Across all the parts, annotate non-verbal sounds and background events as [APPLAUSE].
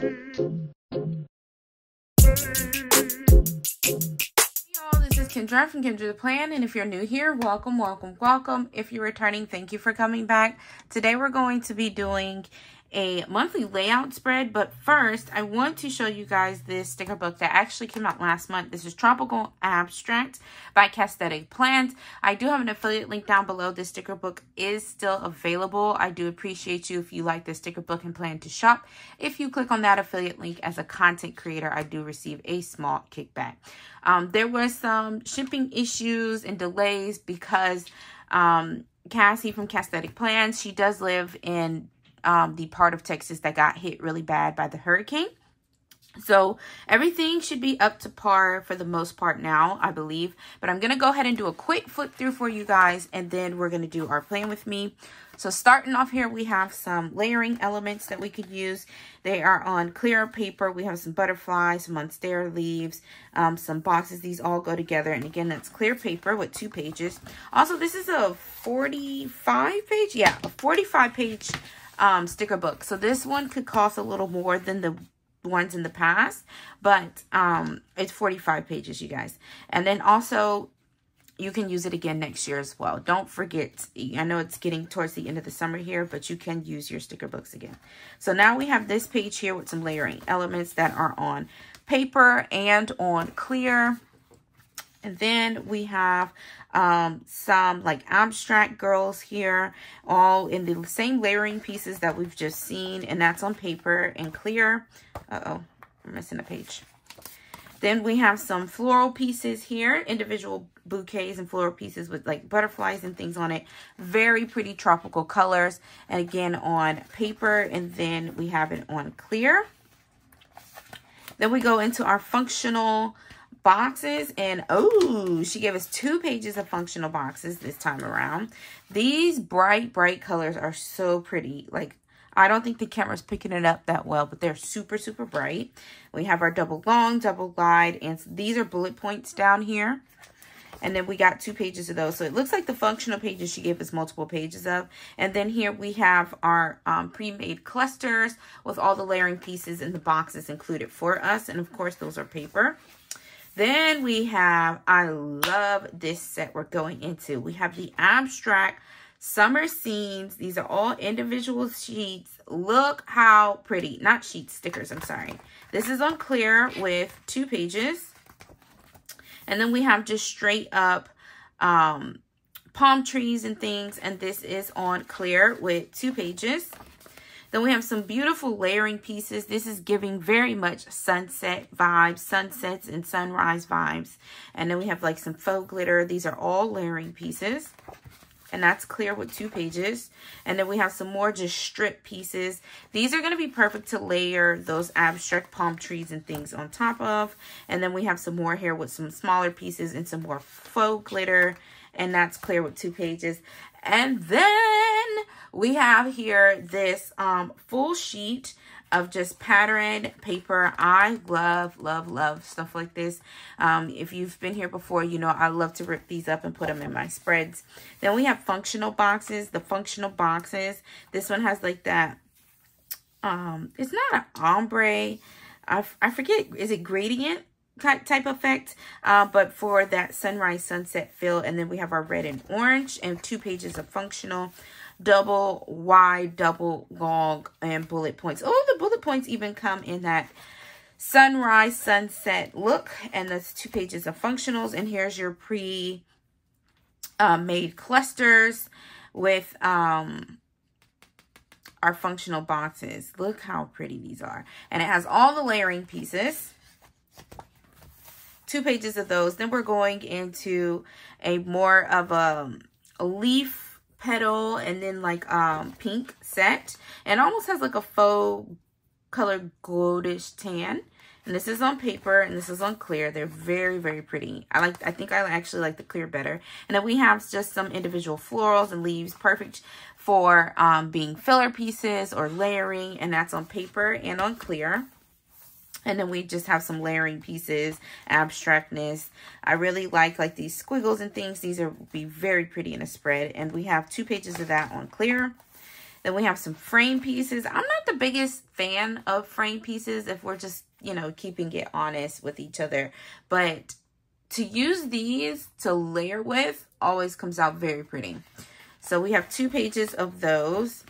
Y'all, this is Kendra from Kendra the Plan, and if you're new here, welcome, welcome, welcome. If you're returning, thank you for coming back. Today we're going to be doing a monthly layout spread, but first I want to show you guys this sticker book that actually came out last month. This is Tropical Abstract by Cassthetic Plans. I do have an affiliate link down below. This sticker book is still available. I do appreciate you if you like this sticker book and plan to shop. If you click on that affiliate link as a content creator, I do receive a small kickback. Um, there was some shipping issues and delays because um, Cassie from Cassthetic Plans, she does live in um, the part of Texas that got hit really bad by the hurricane. So everything should be up to par for the most part now, I believe. But I'm going to go ahead and do a quick flip through for you guys. And then we're going to do our plan with me. So starting off here, we have some layering elements that we could use. They are on clear paper. We have some butterflies, some monstera leaves, um, some boxes. These all go together. And again, that's clear paper with two pages. Also, this is a 45 page. Yeah, a 45 page um, sticker book. So this one could cost a little more than the ones in the past, but um, it's 45 pages, you guys. And then also, you can use it again next year as well. Don't forget, I know it's getting towards the end of the summer here, but you can use your sticker books again. So now we have this page here with some layering elements that are on paper and on clear. And then we have um, some like abstract girls here, all in the same layering pieces that we've just seen. And that's on paper and clear. Uh-oh, I'm missing a page. Then we have some floral pieces here, individual bouquets and floral pieces with like butterflies and things on it. Very pretty tropical colors. And again, on paper. And then we have it on clear. Then we go into our functional boxes and oh she gave us two pages of functional boxes this time around these bright bright colors are so pretty like I don't think the camera's picking it up that well, but they're super, super bright. We have our double long, double glide, and these are bullet points down here. And then we got two pages of those. So it looks like the functional pages she gave us multiple pages of. And then here we have our um, pre-made clusters with all the layering pieces and the boxes included for us. And of course, those are paper. Then we have, I love this set we're going into. We have the abstract summer scenes. These are all individual sheets. Look how pretty. Not sheets, stickers, I'm sorry. This is on clear with two pages. And then we have just straight up um, palm trees and things. And this is on clear with two pages. Then we have some beautiful layering pieces. This is giving very much sunset vibes, sunsets and sunrise vibes. And then we have like some faux glitter. These are all layering pieces. And that's clear with two pages. And then we have some more just strip pieces. These are going to be perfect to layer those abstract palm trees and things on top of. And then we have some more here with some smaller pieces and some more faux glitter. And that's clear with two pages. And then we have here this um, full sheet of just patterned paper. I love, love, love stuff like this. Um, if you've been here before, you know I love to rip these up and put them in my spreads. Then we have functional boxes. The functional boxes. This one has like that. Um, it's not an ombre. I, I forget. Is it gradient? type effect uh, but for that sunrise sunset feel and then we have our red and orange and two pages of functional double wide double long and bullet points. Oh the bullet points even come in that sunrise sunset look and that's two pages of functionals. And here's your pre uh, made clusters with um our functional boxes. Look how pretty these are. And it has all the layering pieces. Two pages of those. Then we're going into a more of a, a leaf petal and then like um pink set. And almost has like a faux color goldish tan. And this is on paper and this is on clear. They're very, very pretty. I like I think I actually like the clear better. And then we have just some individual florals and leaves. Perfect for um, being filler pieces or layering. And that's on paper and on clear. And then we just have some layering pieces, abstractness. I really like like these squiggles and things. These are be very pretty in a spread. And we have two pages of that on clear. Then we have some frame pieces. I'm not the biggest fan of frame pieces if we're just, you know, keeping it honest with each other. But to use these to layer with always comes out very pretty. So we have two pages of those.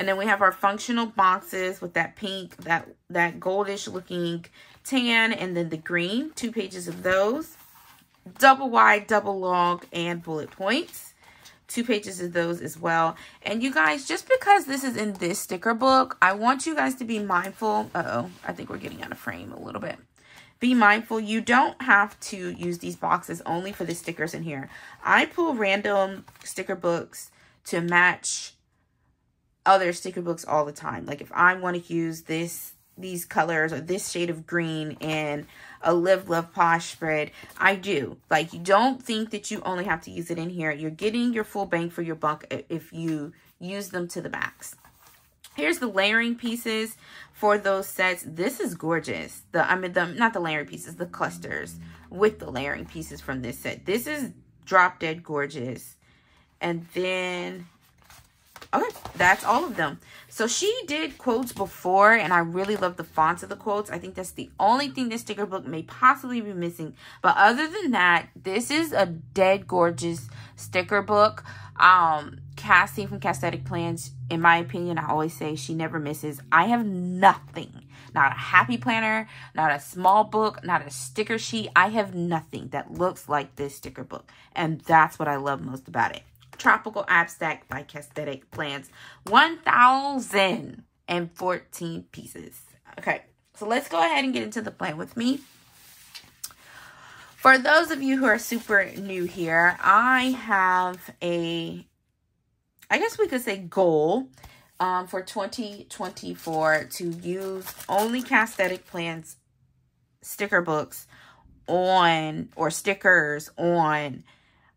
And then we have our functional boxes with that pink, that, that goldish looking tan, and then the green. Two pages of those. Double wide, double long, and bullet points. Two pages of those as well. And you guys, just because this is in this sticker book, I want you guys to be mindful. Uh-oh, I think we're getting out of frame a little bit be mindful you don't have to use these boxes only for the stickers in here i pull random sticker books to match other sticker books all the time like if i want to use this these colors or this shade of green in a live love posh spread i do like you don't think that you only have to use it in here you're getting your full bang for your buck if you use them to the max Here's the layering pieces for those sets. This is gorgeous. The I mean the not the layering pieces, the clusters with the layering pieces from this set. This is drop dead gorgeous. And then okay, that's all of them. So she did quotes before and I really love the fonts of the quotes. I think that's the only thing this sticker book may possibly be missing. But other than that, this is a dead gorgeous sticker book. Um Cassie from Cassthetic Plans, in my opinion, I always say she never misses. I have nothing. Not a happy planner, not a small book, not a sticker sheet. I have nothing that looks like this sticker book. And that's what I love most about it. Tropical Abstract by Cassthetic Plans. 1,014 pieces. Okay, so let's go ahead and get into the plan with me. For those of you who are super new here, I have a I guess we could say goal um, for 2024 to use only Cassthetic Plans sticker books on or stickers on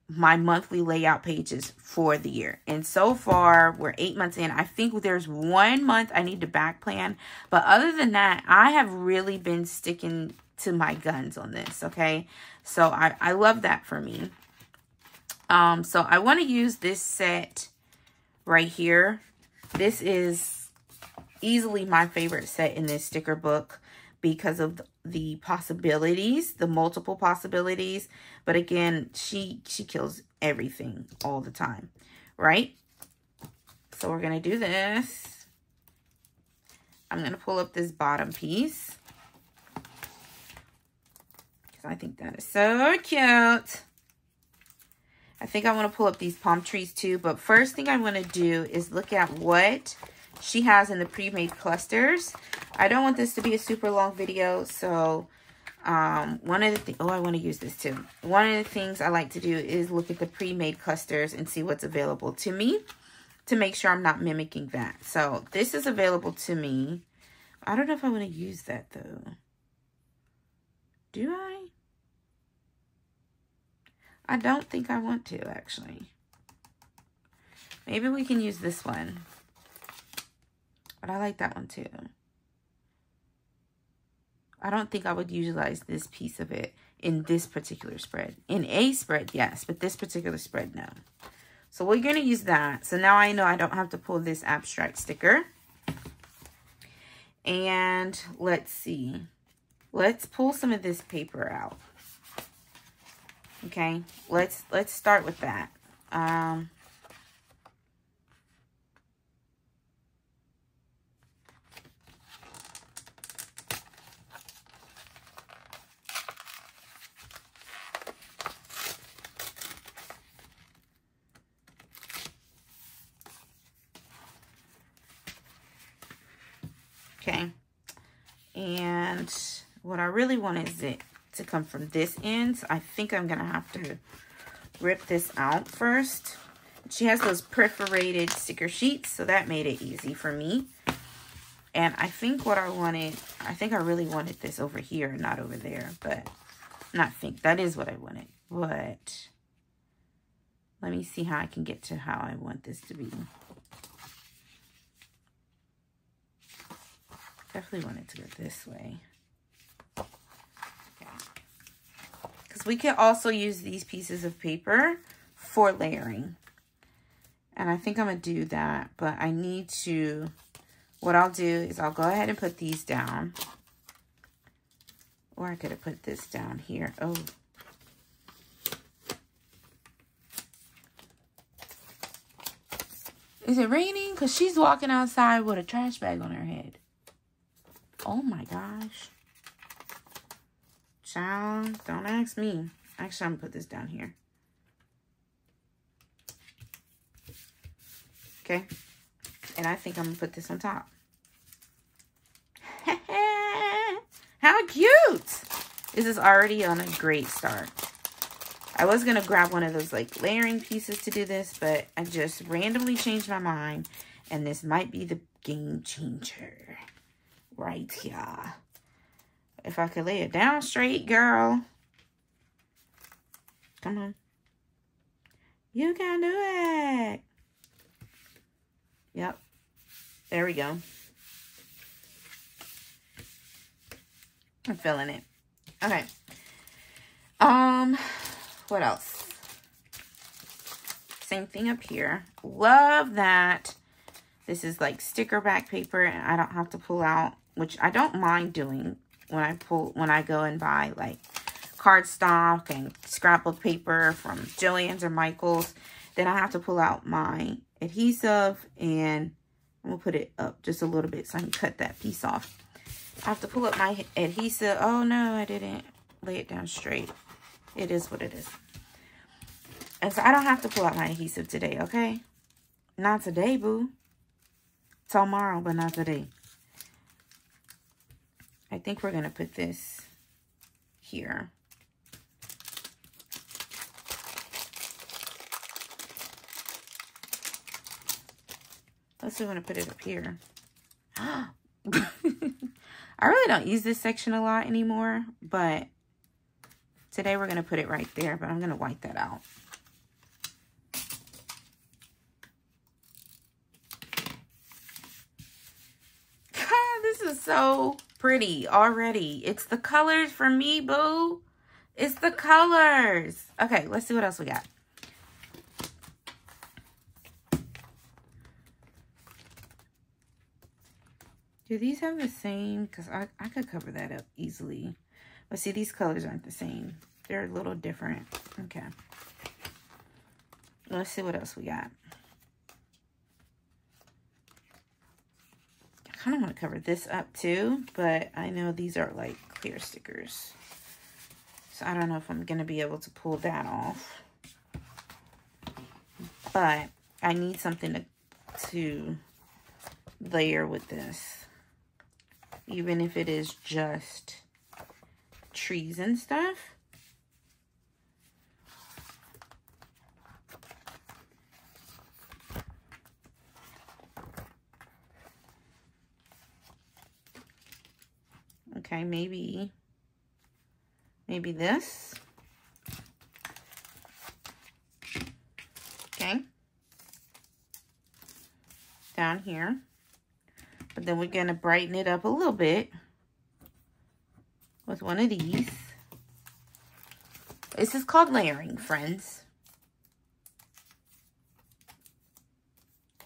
my monthly layout pages for the year. And so far, we're eight months in. I think there's one month I need to back plan. But other than that, I have really been sticking to my guns on this, okay? So I, I love that for me. Um, so I want to use this set right here. This is easily my favorite set in this sticker book because of the possibilities, the multiple possibilities. But again, she, she kills everything all the time, right? So we're going to do this. I'm going to pull up this bottom piece. Because I think that is so cute. I think I want to pull up these palm trees too. But first thing I want to do is look at what she has in the pre-made clusters. I don't want this to be a super long video. So um, one of the things, oh, I want to use this too. One of the things I like to do is look at the pre-made clusters and see what's available to me to make sure I'm not mimicking that. So this is available to me. I don't know if I want to use that though. Do I? I don't think I want to, actually. Maybe we can use this one. But I like that one, too. I don't think I would utilize this piece of it in this particular spread. In a spread, yes, but this particular spread, no. So we're going to use that. So now I know I don't have to pull this abstract sticker. And let's see. Let's pull some of this paper out. Okay, let's let's start with that. Um, Okay. And what I really wanted it to come from this end. So I think I'm going to have to rip this out first. She has those perforated sticker sheets, so that made it easy for me. And I think what I wanted, I think I really wanted this over here, not over there, but not think, that is what I wanted. But let me see how I can get to how I want this to be. Definitely want it to go this way. We could also use these pieces of paper for layering. And I think I'm going to do that, but I need to, what I'll do is I'll go ahead and put these down. Or I could have put this down here. Oh. Is it raining? Because she's walking outside with a trash bag on her head. Oh my gosh. Child, don't ask me. Actually, I'm going to put this down here. Okay. And I think I'm going to put this on top. [LAUGHS] How cute! This is already on a great start. I was going to grab one of those like layering pieces to do this, but I just randomly changed my mind. And this might be the game changer right here. If I could lay it down straight, girl. Come on. You can do it. Yep. There we go. I'm feeling it. Okay. Um, what else? Same thing up here. Love that this is like sticker back paper and I don't have to pull out, which I don't mind doing when I pull, when I go and buy like cardstock and scrapbook paper from Joann's or Michael's. Then I have to pull out my adhesive and I'm going to put it up just a little bit so I can cut that piece off. I have to pull up my adhesive. Oh, no, I didn't lay it down straight. It is what it is. And so I don't have to pull out my adhesive today, okay? Not today, boo. Tomorrow, but not today. I think we're going to put this here. See, I'm going to put it up here. [GASPS] I really don't use this section a lot anymore, but today we're going to put it right there, but I'm going to wipe that out. God, this is so pretty already. It's the colors for me, boo. It's the colors. Okay, let's see what else we got. Do these have the same? Because I, I could cover that up easily. But see, these colors aren't the same. They're a little different. Okay. Let's see what else we got. Kind of want to cover this up too, but I know these are like clear stickers. So I don't know if I'm going to be able to pull that off. But I need something to, to layer with this even if it is just trees and stuff. Okay, maybe, maybe this. Okay. Down here. But then we're going to brighten it up a little bit with one of these. This is called layering, friends.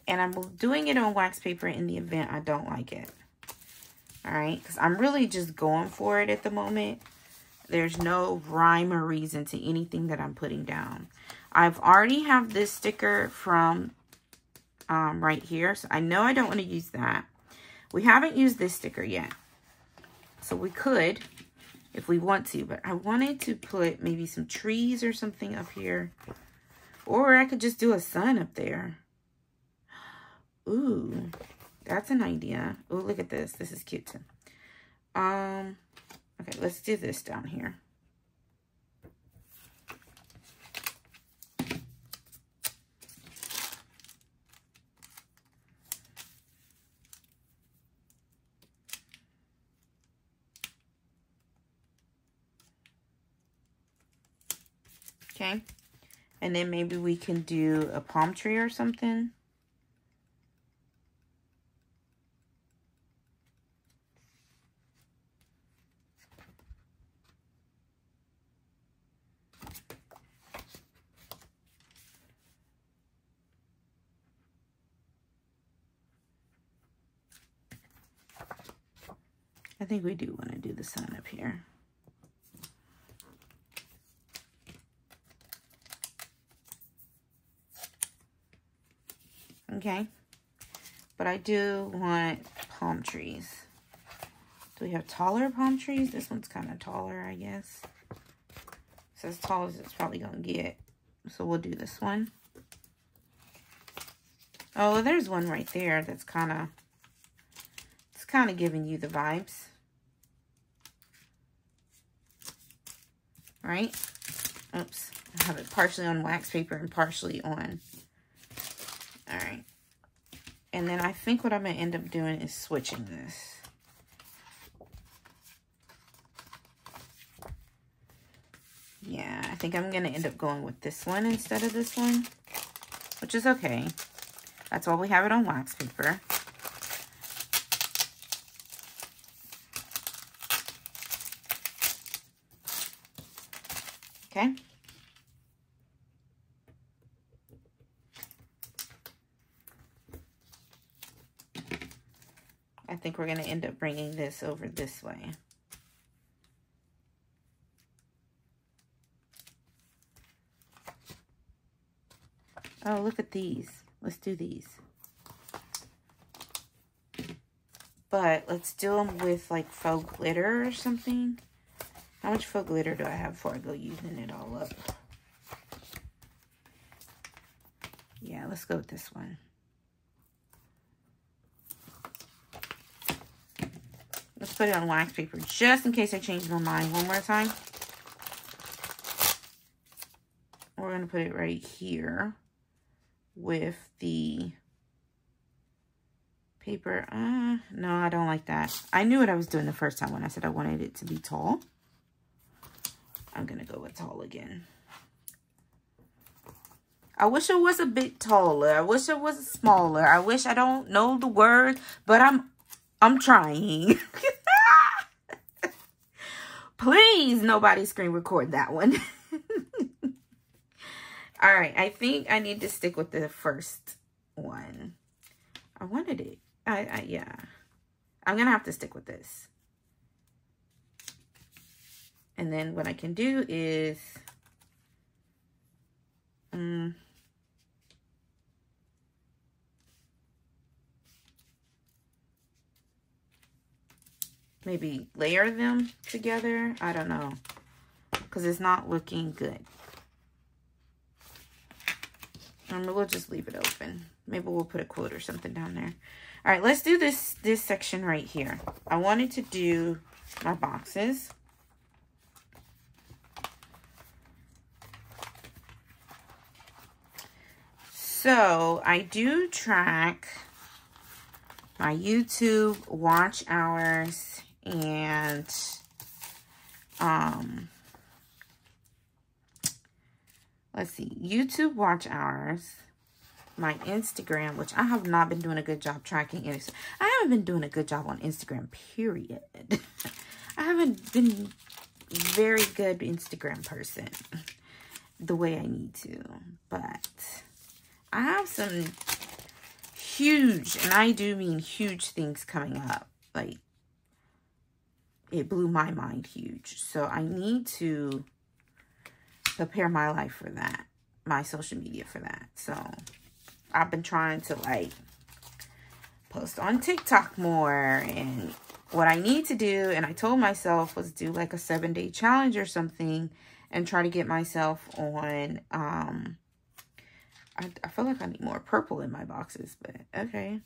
And I'm doing it on wax paper in the event I don't like it. Alright, because I'm really just going for it at the moment. There's no rhyme or reason to anything that I'm putting down. I've already have this sticker from um, right here. So I know I don't want to use that. We haven't used this sticker yet. So we could if we want to. But I wanted to put maybe some trees or something up here. Or I could just do a sun up there. Ooh, that's an idea. Oh, look at this. This is cute too. Um, okay, let's do this down here. Okay. And then maybe we can do a palm tree or something. I think we do want to do the sun up here. Okay. But I do want palm trees. Do we have taller palm trees? This one's kind of taller, I guess. It's as tall as it's probably going to get. So we'll do this one. Oh, there's one right there that's kind of, it's kind of giving you the vibes. Right? Oops. I have it partially on wax paper and partially on. All right. And then I think what I'm going to end up doing is switching this. Yeah, I think I'm going to end up going with this one instead of this one, which is okay. That's why we have it on wax paper. Okay. I think we're going to end up bringing this over this way. Oh, look at these. Let's do these. But let's do them with like faux glitter or something. How much faux glitter do I have before I go using it all up? Yeah, let's go with this one. Let's put it on wax paper just in case I change my mind one more time. We're going to put it right here with the paper. Uh, no, I don't like that. I knew what I was doing the first time when I said I wanted it to be tall. I'm going to go with tall again. I wish it was a bit taller. I wish it was smaller. I wish I don't know the word, but I'm I'm trying. [LAUGHS] Please, nobody screen record that one. [LAUGHS] All right, I think I need to stick with the first one. I wanted it. I, I yeah. I'm going to have to stick with this. And then what I can do is um, maybe layer them together. I don't know. Because it's not looking good. Um, we'll just leave it open. Maybe we'll put a quote or something down there. All right, let's do this, this section right here. I wanted to do my boxes. So I do track my YouTube watch hours and um let's see, YouTube watch hours, my Instagram, which I have not been doing a good job tracking. I haven't been doing a good job on Instagram, period. [LAUGHS] I haven't been very good Instagram person the way I need to, but I have some huge, and I do mean huge things coming up. Like, it blew my mind huge. So I need to prepare my life for that, my social media for that. So I've been trying to like post on TikTok more and what I need to do, and I told myself was do like a seven day challenge or something and try to get myself on, um, I, I feel like I need more purple in my boxes, but okay.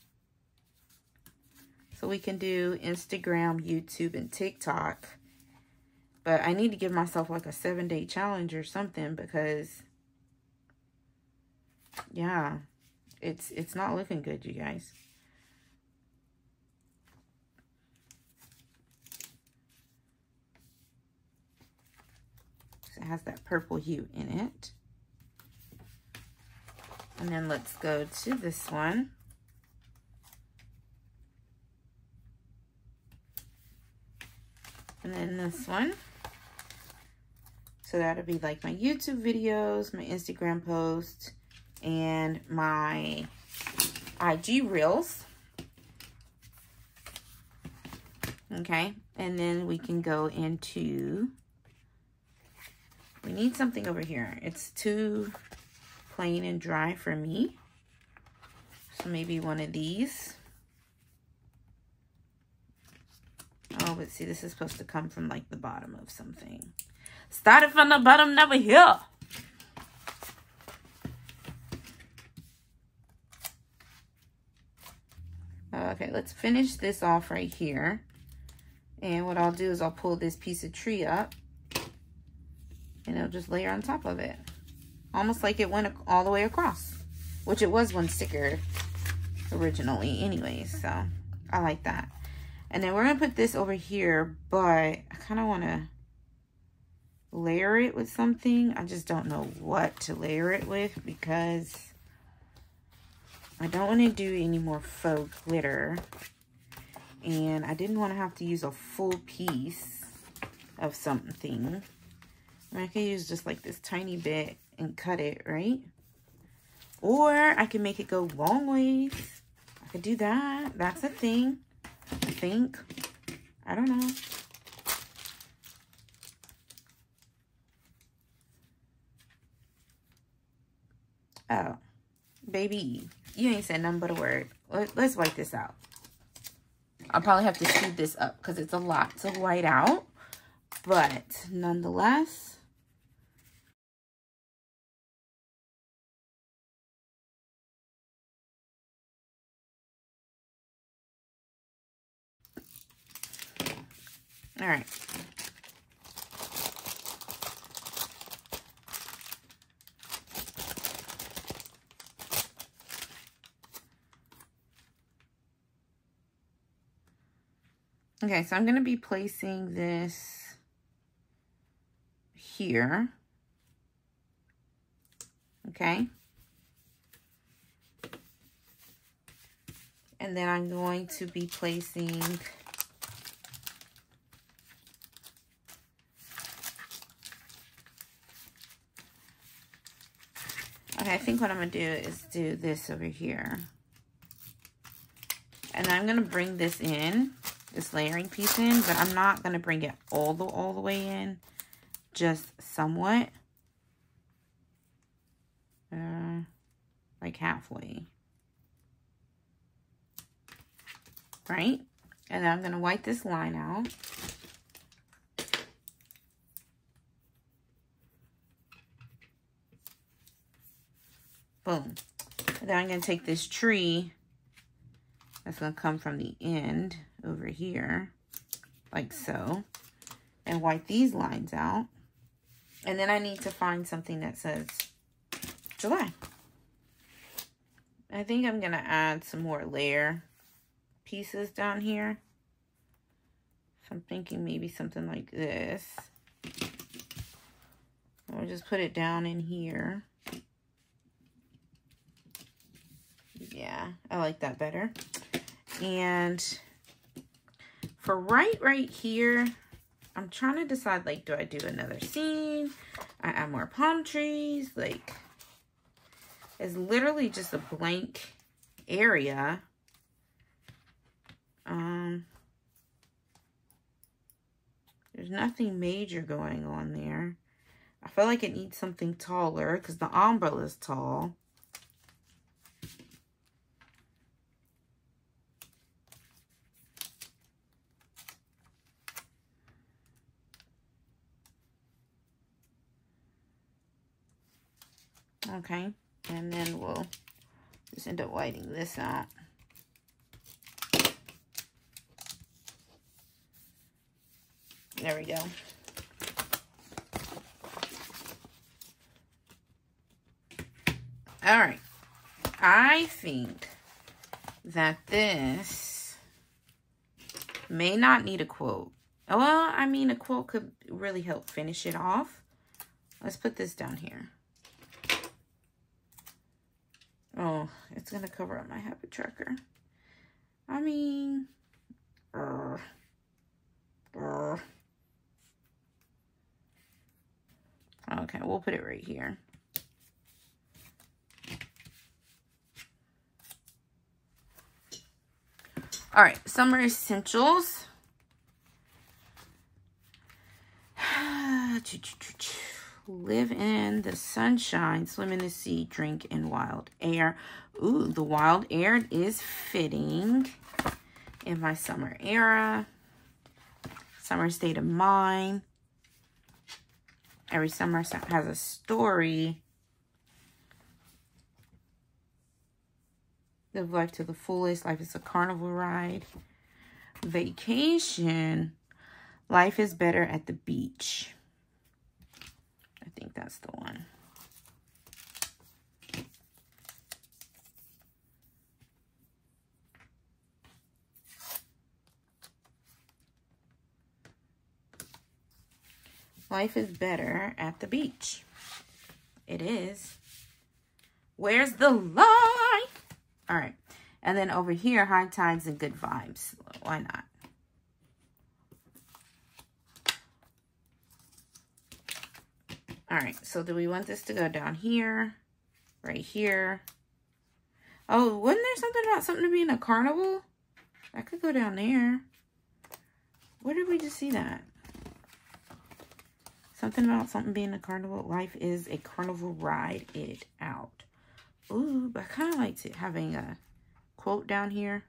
So we can do Instagram, YouTube, and TikTok but I need to give myself like a seven day challenge or something because yeah, it's it's not looking good, you guys. it has that purple hue in it. And then let's go to this one. And then this one. So that'll be like my YouTube videos, my Instagram posts, and my IG Reels. Okay, and then we can go into, we need something over here. It's too plain and dry for me. So maybe one of these. Oh, but see, this is supposed to come from like the bottom of something. Started from the bottom, never here. Okay, let's finish this off right here. And what I'll do is I'll pull this piece of tree up and it'll just layer on top of it. Almost like it went all the way across, which it was one sticker originally anyways. So I like that. And then we're going to put this over here, but I kind of want to layer it with something. I just don't know what to layer it with because I don't want to do any more faux glitter. And I didn't want to have to use a full piece of something. I could use just like this tiny bit and cut it, right? Or I can make it go long ways. I could do that. That's a thing, I think. I don't know. Oh, baby, you ain't said nothing but a word. Let, us wipe this out. I'll probably have to speed this up because it's a lot to white out. But nonetheless, all right. Okay, so I'm going to be placing this here. Okay. And then I'm going to be placing Okay, I think what I'm going to do is do this over here. And I'm going to bring this in this layering piece in, but I'm not going to bring it all the, all the way in, just somewhat, uh, like halfway, right? And I'm going to wipe this line out. Boom. And then I'm going to take this tree that's going to come from the end over here, like so, and wipe these lines out. And then I need to find something that says July. I think I'm going to add some more layer pieces down here. So I'm thinking maybe something like this. I'll just put it down in here. Yeah, I like that better. And for right, right here, I'm trying to decide, like, do I do another scene? I add more palm trees. Like, it's literally just a blank area. Um, there's nothing major going on there. I feel like it needs something taller because the umbrella is tall. Okay, and then we'll just end up whiting this out. There we go. All right. I think that this may not need a quote. Well, I mean, a quote could really help finish it off. Let's put this down here. Oh, it's going to cover up my habit tracker. I mean, uh, uh. okay, we'll put it right here. All right, summer essentials. [SIGHS] live in the sunshine, swim in the sea, drink in wild air. Ooh, the wild air is fitting in my summer era. Summer state of mind. Every summer has a story. Live life to the fullest. Life is a carnival ride. Vacation. Life is better at the beach. I think that's the one. Life is better at the beach. It is. Where's the life? All right. And then over here, high tides and good vibes. Why not? All right, so do we want this to go down here, right here? Oh, wasn't there something about something to be in a carnival? That could go down there. Where did we just see that? Something about something being a carnival. Life is a carnival. Ride it out. Ooh, I kind of like it having a quote down here.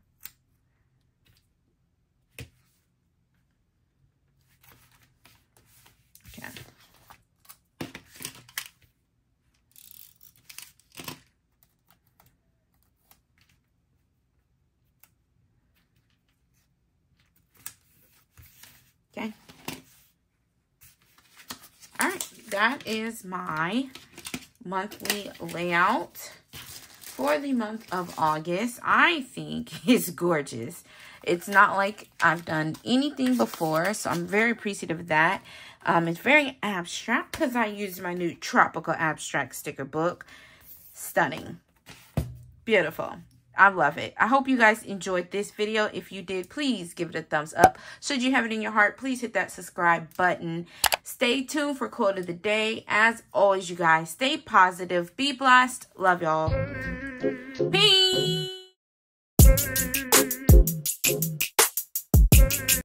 Okay. Okay. All right, that is my monthly layout for the month of August. I think [LAUGHS] is gorgeous. It's not like I've done anything before, so I'm very appreciative of that. Um, it's very abstract because I used my new Tropical Abstract sticker book. Stunning. Beautiful. I love it. I hope you guys enjoyed this video. If you did, please give it a thumbs up. Should you have it in your heart, please hit that subscribe button. Stay tuned for quote of the day. As always, you guys, stay positive. Be blessed. Love y'all. Peace.